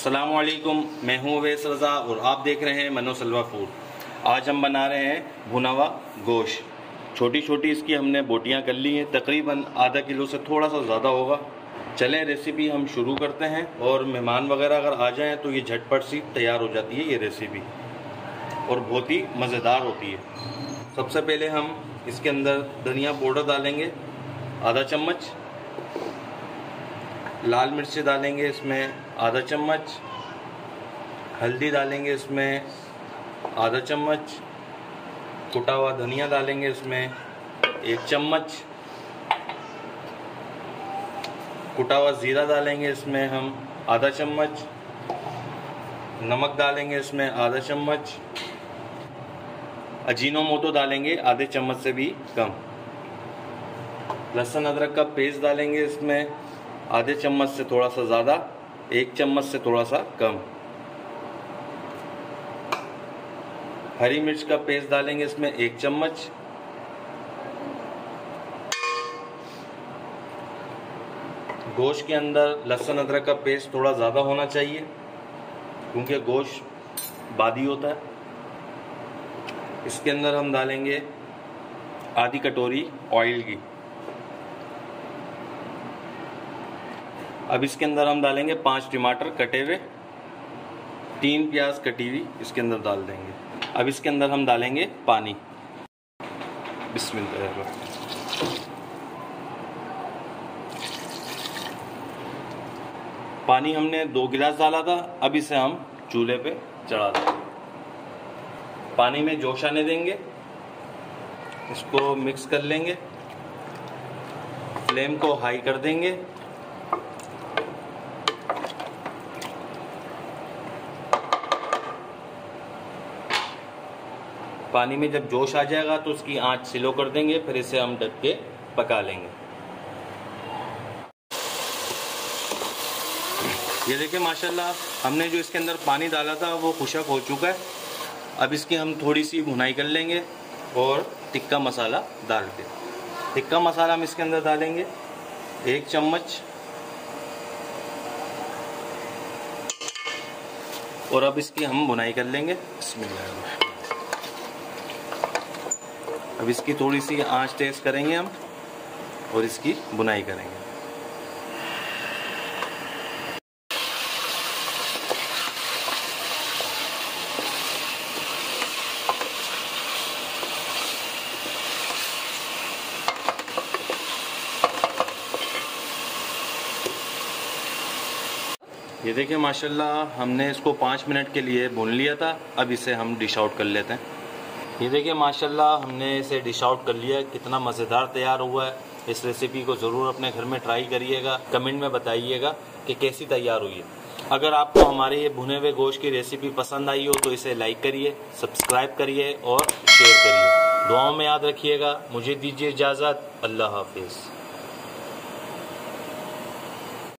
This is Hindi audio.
असलकुम मैं हूँ अवैस रज़ा और आप देख रहे हैं मनो सलवा फ़ूड। आज हम बना रहे हैं भुना हुआ गोश्त छोटी छोटी इसकी हमने बोटियाँ कर ली हैं, तकरीबन आधा किलो से थोड़ा सा ज़्यादा होगा। चलें, रेसिपी हम शुरू करते हैं और मेहमान वगैरह अगर आ जाएँ तो ये झटपट सी तैयार हो जाती है ये रेसिपी। और बहुत ही मज़ेदार होती है। सबसे पहले हम इसके अंदर धनिया पाउडर डालेंगे, आधा चम्मच। लाल मिर्च डालेंगे इसमें आधा चम्मच, हल्दी डालेंगे इसमें आधा चम्मच, कुटा हुआ धनिया डालेंगे इसमें एक चम्मच, कुटा हुआ ज़ीरा डालेंगे इसमें हम आधा चम्मच, नमक डालेंगे इसमें आधा चम्मच अजीनो मोटो डालेंगे आधे चम्मच से भी कम। लहसुन अदरक का पेस्ट डालेंगे इसमें आधे चम्मच से थोड़ा सा ज़्यादा, एक चम्मच से थोड़ा सा कम। हरी मिर्च का पेस्ट डालेंगे इसमें एक चम्मच। गोश्त के अंदर लहसुन अदरक का पेस्ट थोड़ा ज़्यादा होना चाहिए, क्योंकि गोश्त बादी होता है। इसके अंदर हम डालेंगे आधी कटोरी ऑयल की अब इसके अंदर हम डालेंगे पाँच टमाटर कटे हुए, तीन प्याज कटी हुई, इसके अंदर डाल देंगे। अब इसके अंदर हम डालेंगे पानी। बिस्मिल्लाह पानी हमने दो गिलास डाला था, अब इसे हम चूल्हे पे चढ़ा देंगे। पानी में जोश आने देंगे, इसको मिक्स कर लेंगे, फ्लेम को हाई कर देंगे। पानी में जब जोश आ जाएगा तो उसकी आँच सिलो कर देंगे, फिर इसे हम ढक के पका लेंगे। ये देखिए, माशाल्लाह, हमने जो इसके अंदर पानी डाला था, वो खुशक हो चुका है। अब इसकी हम थोड़ी सी भुनाई कर लेंगे और टिक्का मसाला डाल के। टिक्का मसाला हम इसके अंदर डालेंगे। एक चम्मच। और अब इसकी हम बुनाई कर लेंगे। बिस्मिल्लाह। अब इसकी थोड़ी सी आँच तेज करेंगे हम और इसकी बुनाई करेंगे। ये देखिए, माशाल्लाह, हमने इसको पाँच मिनट के लिए भून लिया था, अब इसे हम डिश आउट कर लेते हैं। ये देखिए, माशाल्लाह, हमने इसे डिश आउट कर लिया कितना मज़ेदार तैयार हुआ है। इस रेसिपी को ज़रूर अपने घर में ट्राई करिएगा। कमेंट में बताइएगा कि कैसी तैयार हुई है। अगर आपको हमारे ये भुने हुए गोश्त की रेसिपी पसंद आई हो तो इसे लाइक करिए सब्सक्राइब करिए और शेयर करिए। दुआओं में याद रखिएगा। मुझे दीजिए इजाज़त। अल्लाह हाफिज़।